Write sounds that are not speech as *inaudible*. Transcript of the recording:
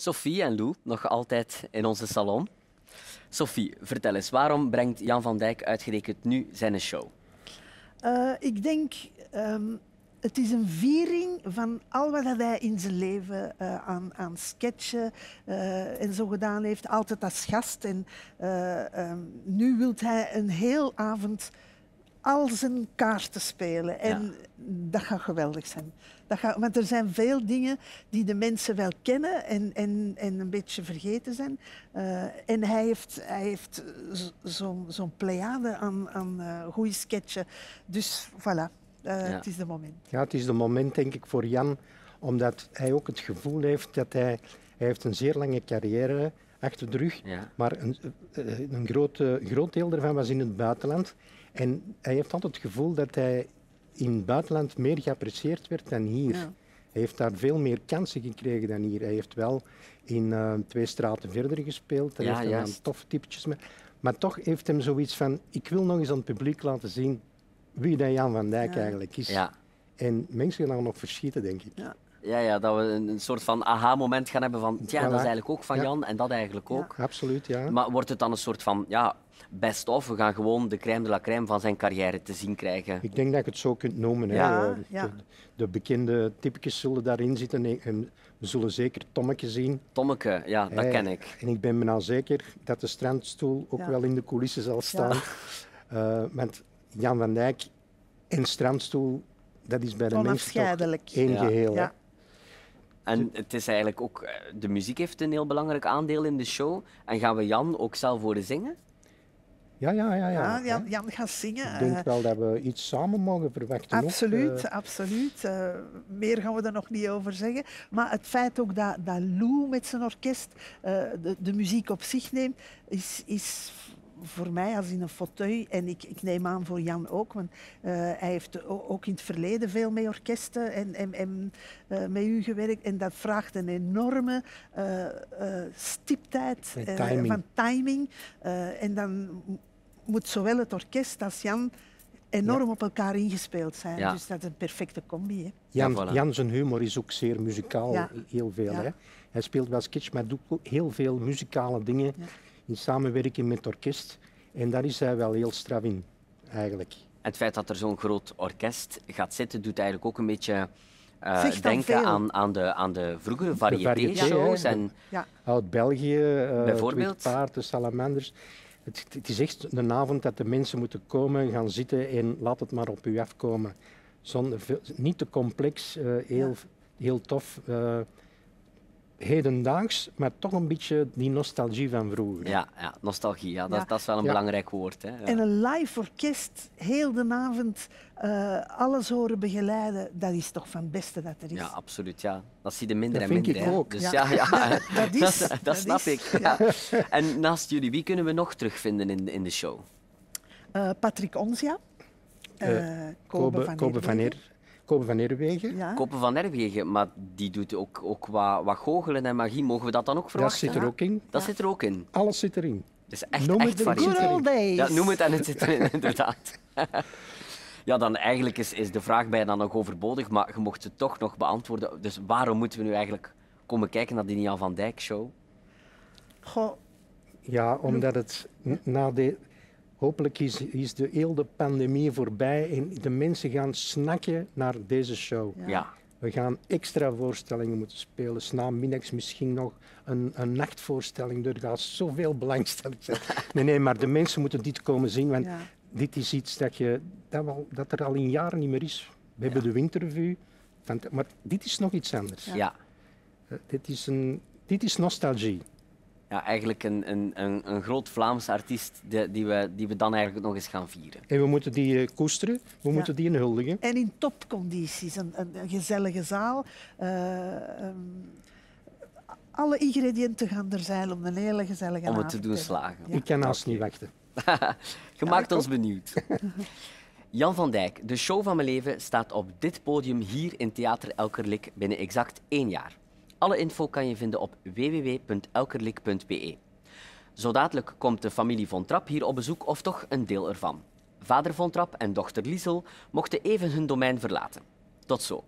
Sophie en Lou, nog altijd in onze salon. Sophie, vertel eens, waarom brengt Jan van Dijk uitgerekend nu zijn show? Uh, ik denk, um, het is een viering van al wat hij in zijn leven uh, aan, aan sketchen uh, en zo gedaan heeft. Altijd als gast. En um, nu wil hij een heel avond al zijn kaarten spelen. En ja. dat gaat geweldig zijn. Dat gaat, want er zijn veel dingen die de mensen wel kennen en, en, en een beetje vergeten zijn. Uh, en hij heeft, hij heeft zo'n zo pleiade aan, aan uh, goede sketchen. Dus voilà, uh, ja. het is de moment. Ja, het is de moment denk ik voor Jan, omdat hij ook het gevoel heeft dat hij, hij heeft een zeer lange carrière achter de rug. Ja. Maar een, een groot, groot deel daarvan was in het buitenland. En hij heeft altijd het gevoel dat hij in het buitenland meer geapprecieerd werd dan hier. Ja. Hij heeft daar veel meer kansen gekregen dan hier. Hij heeft wel in uh, twee straten verder gespeeld. Daar ja, heeft hij aan toffe typetjes mee. Maar toch heeft hem zoiets van, ik wil nog eens aan het publiek laten zien wie dat Jan van Dijk ja. eigenlijk is. Ja. En mensen gaan nog verschieten, denk ik. Ja. Ja, ja, dat we een, een soort van aha-moment gaan hebben van, ja, dat is eigenlijk ook van Jan en dat eigenlijk ook. absoluut, ja. Maar wordt het dan een soort van, ja, best of. We gaan gewoon de crème de la crème van zijn carrière te zien krijgen. Ik denk dat je het zo kunt noemen. Ja, hè. Ja. De, de, bekende typetjes zullen daarin zitten. En we zullen zeker Tommeke zien. Tommeke, ja, dat ken ik. En ik ben me nou zeker dat de strandstoel ook wel in de coulissen zal staan. Uh, want Jan van Dijk en strandstoel, dat is bij de mensen toch één geheel. Hè. En het is eigenlijk ook, eh, de muziek heeft een heel belangrijk aandeel in de show. En gaan we Jan ook zelf horen zingen? Ja, ja, ja. ja. ja Jan, Jan gaat zingen. Ik denk eh. wel dat we iets samen mogen verwachten. Absoluut, ook. absoluut. Uh, meer gaan we er nog niet over zeggen. Maar het feit ook dat, dat Lou met zijn orkest uh, de, de, muziek op zich neemt, is, is voor mij als in een fauteuil, en ik, ik neem aan voor Jan ook, want uh, hij heeft ook in het verleden veel met orkesten en, en, en uh, met u gewerkt. En dat vraagt een enorme uh, stiptheid timing. van timing. en dan moet zowel het orkest als Jan enorm ja. op elkaar ingespeeld zijn. Ja. Dus dat is een perfecte combi. Hè. Jan, ja, voilà. Jan zijn humor is ook zeer muzikaal, heel veel. Hè. Hij speelt wel sketch, maar doet ook heel veel muzikale dingen in samenwerking met het orkest. En daar is hij wel heel straf in, eigenlijk. Het feit dat er zo'n groot orkest gaat zitten, doet eigenlijk ook een beetje uh, denken aan, aan, de, aan de vroegere variété-shows. en ja. Uit België, uh, bijvoorbeeld. Het Paard, de Salamanders. Het, het, is echt een avond dat de mensen moeten komen, gaan zitten en laat het maar op u afkomen. Zonder, niet te complex, uh, heel, ja. heel tof. Hedendaags, maar toch een beetje die nostalgie van vroeger. Ja, ja nostalgie, ja, dat, ja. dat is wel een ja. belangrijk woord. Hè. Ja. En een live orkest, heel de avond, uh, alles horen begeleiden, dat is toch van het beste dat er is. Ja, absoluut. Ja. Dat zie je minder dat en minder. Dat vind ik ook. Dus ja, ja, *laughs* dat, is, *laughs* dat, dat snap is. ik. Ja. *laughs* En naast jullie, wie kunnen we nog terugvinden in, in de show? Uh, Patrick Onzia. Uh, Kobe, van, Kobe van Eer. Kopen van Erwegen. Ja. Kopen van Erwegen, maar die doet ook, ook wat, wat goochelen en magie. Mogen we dat dan ook verwachten? Dat zit er ook in. Dat ja. zit er ook in. Alles zit erin. Dus echt, noem echt het good days. Ja, noem het en het zit erin, *laughs* inderdaad. ja, dan eigenlijk is, is de vraag bijna nog overbodig, maar je mocht het toch nog beantwoorden. Dus waarom moeten we nu eigenlijk komen kijken naar die Jan van Dijk show? Goh. Ja, omdat het na de Hopelijk is, is de hele pandemie voorbij en de mensen gaan snakken naar deze show. Ja. We gaan extra voorstellingen moeten spelen. Namiddags misschien nog een, een nachtvoorstelling. Er gaat zoveel belangstelling zijn. *laughs* Nee, nee, maar de mensen moeten dit komen zien, want ja. dit is iets dat, je, dat, wel, dat er al in jaren niet meer is. We hebben de winterrevue, maar dit is nog iets anders. Ja. Uh, dit, is een, dit is nostalgie ja, eigenlijk een, een, een, een groot Vlaams artiest die, die, we, die we dan eigenlijk nog eens gaan vieren. En we moeten die uh, koesteren, we ja. moeten die inhuldigen. En in topcondities, een, een, een gezellige zaal. Uh, um, alle ingrediënten gaan er zijn om een hele gezellige Om het te doen slagen. Ja. Ik kan haast niet wachten. *laughs* Je maakt ons benieuwd. *laughs* Jan van Dijk, de show van mijn leven, staat op dit podium hier in Theater Elkerlik binnen exact één jaar. Alle info kan je vinden op www.elkerlik.be. Zo dadelijk komt de familie Von Trapp hier op bezoek, of toch een deel ervan. Vader Von Trapp en dochter Liesel mochten even hun domein verlaten. Tot zo.